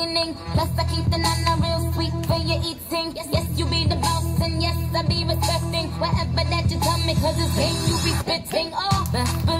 cleaning. Plus, I keep the nana real sweet for your eating. Yes, yes, you be the boss, and yes, I be respecting whatever that you tell me, cause it's game you be spitting. Oh,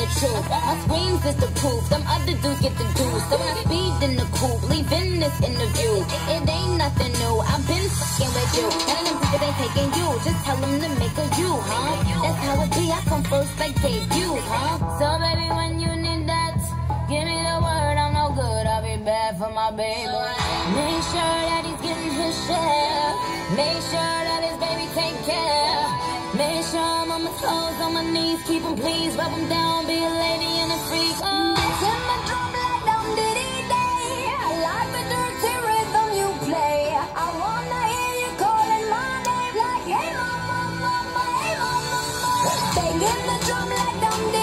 The juice, truth. My screams is the proof, them other dudes get the dues. So I speed in the coupe, leaving this interview. It ain't nothing new, I've been fucking with you. None of them people ain't taking you, just tell them to make a you, huh? That's how it be, I come first like debut, huh? So baby, when you need that, give me the word, I'm no good, I'll be bad for my baby. Make sure that he's getting his share. Make sure that his baby take care. Make sure on my toes, on my knees, keep him please, rub him down, be a lady and a freak. Oh. My drum like diddy. I like the dirty rhythm you play. I wanna hear you calling my name like hey mama, mama, hey mama, mama. The drum like diddy